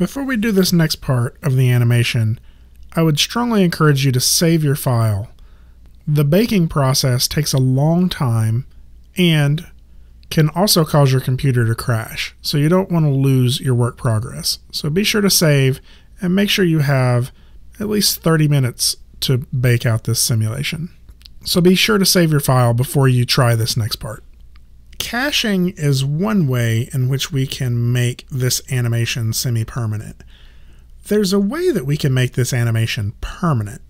Before we do this next part of the animation, I would strongly encourage you to save your file. The baking process takes a long time and can also cause your computer to crash, so you don't want to lose your work progress. So be sure to save and make sure you have at least 30 minutes to bake out this simulation. So be sure to save your file before you try this next part. Caching is one way in which we can make this animation semi-permanent. There's a way that we can make this animation permanent,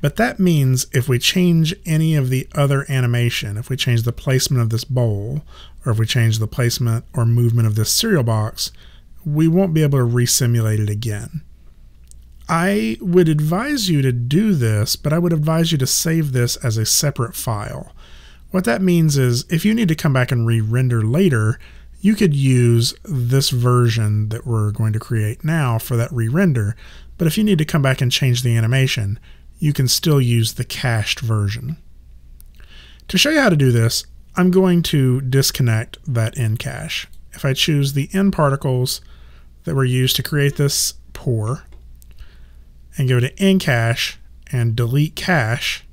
but that means if we change any of the other animation, if we change the placement of this bowl, or if we change the placement or movement of this cereal box, we won't be able to resimulate it again. I would advise you to do this, but I would advise you to save this as a separate file. What that means is if you need to come back and re-render later, you could use this version that we're going to create now for that re-render, but if you need to come back and change the animation, you can still use the cached version. To show you how to do this, I'm going to disconnect that nCache. If I choose the nParticles that were used to create this pour, and go to nCache and delete cache,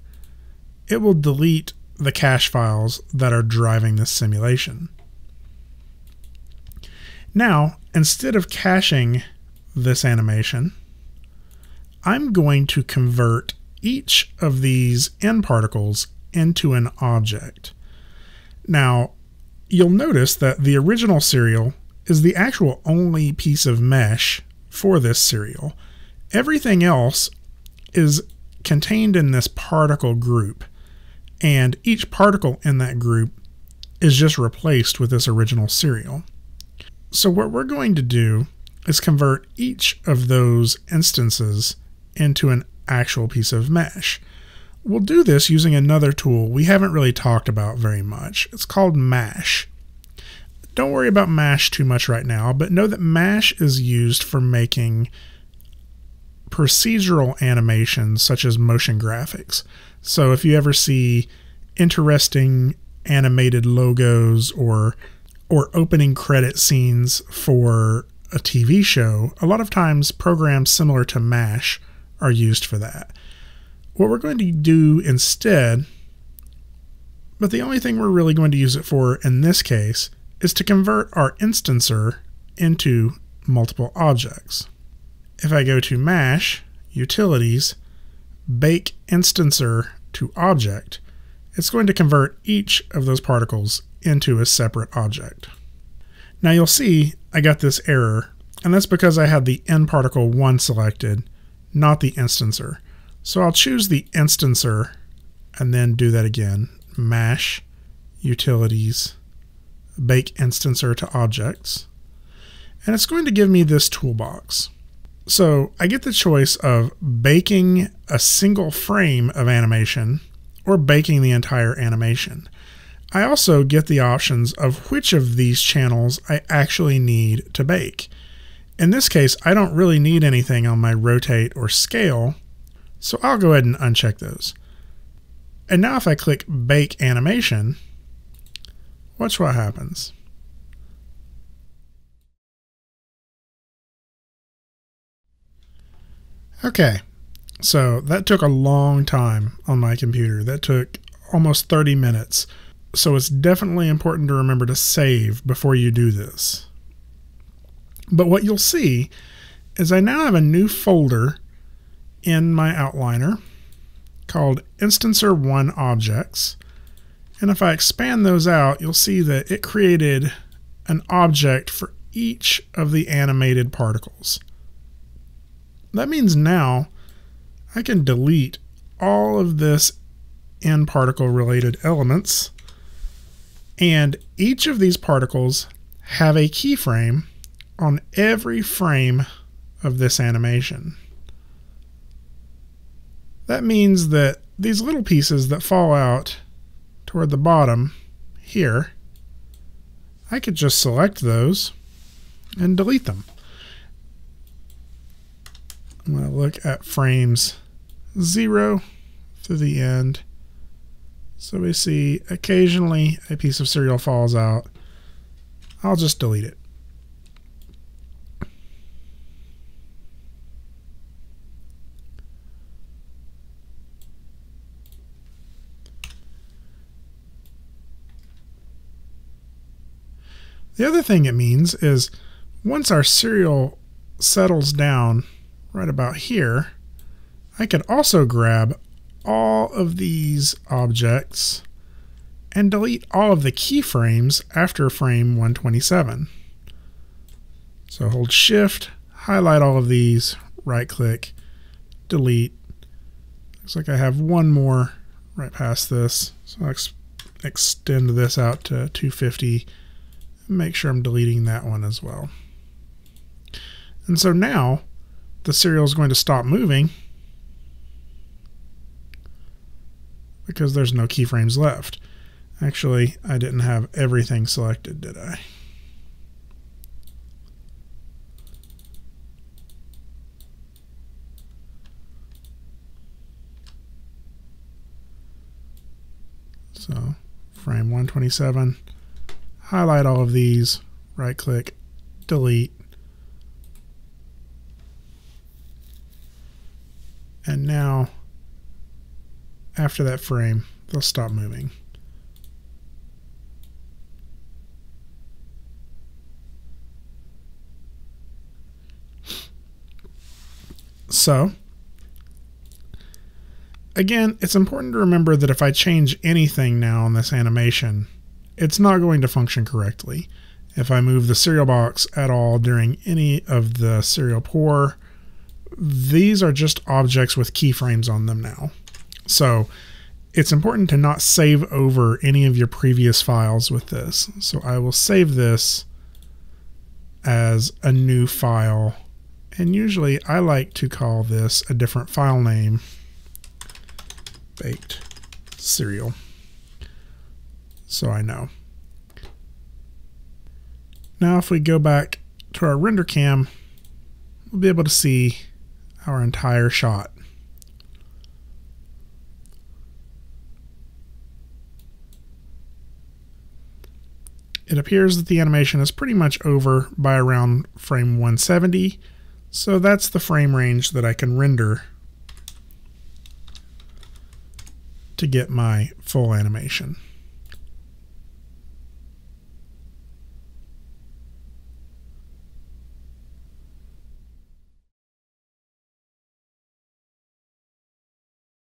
it will delete the cache files that are driving this simulation. Now, instead of caching this animation, I'm going to convert each of these nParticles into an object. Now, you'll notice that the original cereal is the actual only piece of mesh for this cereal. Everything else is contained in this particle group, and each particle in that group is just replaced with this original cereal. So what we're going to do is convert each of those instances into an actual piece of mesh. We'll do this using another tool we haven't really talked about very much. It's called MASH. Don't worry about MASH too much right now, but know that MASH is used for making procedural animations such as motion graphics. So if you ever see interesting animated logos or or opening credit scenes for a TV show, a lot of times programs similar to MASH are used for that. What we're going to do instead, but the only thing we're really going to use it for in this case, is to convert our instancer into multiple objects. If I go to Mash, Utilities, Bake Instancer to Object, it's going to convert each of those particles into a separate object. Now you'll see I got this error, and that's because I had the nParticle 1 selected, not the instancer. So I'll choose the instancer and then do that again. Mash, Utilities, Bake Instancer to Objects. And it's going to give me this toolbox. So I get the choice of baking a single frame of animation or baking the entire animation. I also get the options of which of these channels I actually need to bake. In this case, I don't really need anything on my rotate or scale, so I'll go ahead and uncheck those. And now if I click Bake Animation, watch what happens. Okay, so that took a long time on my computer. That took almost 30 minutes. So it's definitely important to remember to save before you do this. But what you'll see is I now have a new folder in my outliner called Instancer 1 Objects. And if I expand those out, you'll see that it created an object for each of the animated particles. That means now I can delete all of this nParticle related elements and each of these particles have a keyframe on every frame of this animation. That means that these little pieces that fall out toward the bottom here, I could just select those and delete them. I'm going to look at frames 0 through the end. So we see occasionally a piece of cereal falls out. I'll just delete it. The other thing it means is once our cereal settles down right about here, I could also grab all of these objects and delete all of the keyframes after frame 127. So hold shift, highlight all of these, right click, delete. Looks like I have one more right past this. So ex extend this out to 250. Make sure I'm deleting that one as well. And so now the cereal is going to stop moving because there's no keyframes left. Actually, I didn't have everything selected, did I? So frame 127, highlight all of these, right click, delete. And now, after that frame, they'll stop moving. So, again, it's important to remember that if I change anything now in this animation, it's not going to function correctly. If I move the cereal box at all during any of the cereal pour, these are just objects with keyframes on them now. So it's important to not save over any of your previous files with this. So I will save this as a new file. And usually I like to call this a different file name baked cereal. So I know. Now if we go back to our render cam, we'll be able to see our entire shot. It appears that the animation is pretty much over by around frame 170, so that's the frame range that I can render to get my full animation.